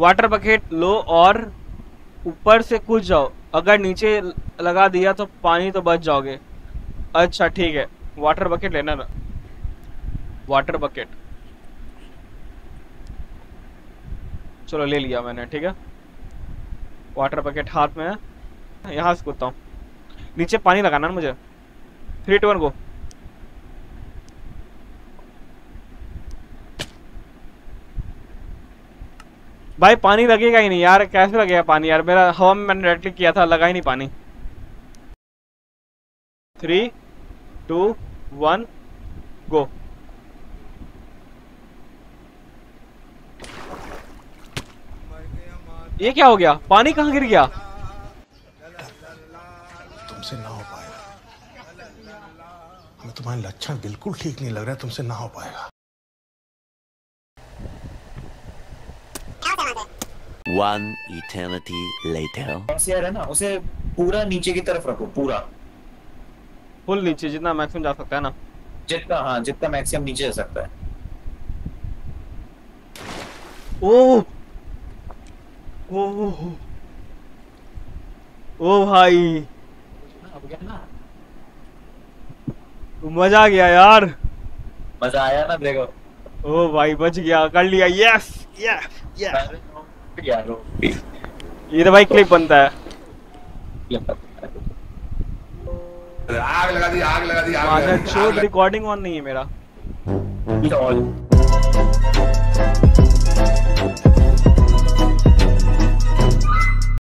Water bucket लो और ऊपर से कूद जाओ। अगर नीचे लगा दिया तो पानी तो बच जाओगे। अच्छा ठीक है। वाटर बकेट लेना ना। वाटर बकेट चलो, ले लिया मैंने, ठीक है। वाटर बकेट हाथ में है। यहाँ से कूदता हूँ। नीचे पानी लगाना ना मुझे। थ्री टू वन गो भाई, पानी लगेगा ही नहीं यार, कैसे लगेगा पानी यार? मेरा हवा में मैंने डायरेक्टली किया था, लगा ही नहीं पानी। थ्री टू वन गो ये क्या हो गया? पानी कहाँ गिर गया? तुमसे ना हो पाएगा। तुम्हारे लक्षण बिल्कुल ठीक नहीं लग रहा है तुमसे ना हो पाएगा। One eternity later. एयर है ना उसे पूरा नीचे की तरफ़ रखो पूरा। फुल नीचे जितना मैक्सिमम जा सकता है ना। जितना हाँ जितना मैक्सिमम नीचे जा सकता है। ओ! ओ! ओ भाई। अब गया ना। मज़ा आ गया यार। मज़ा आया ना देखो। ओ भाई बच गया कर लिया। यस यस यस ये तो भाई क्लिप बनता है। आग लगा दी आग लगा दी आग लगा माधर चोद रिकॉर्डिंग ऑन नहीं है मेरा। All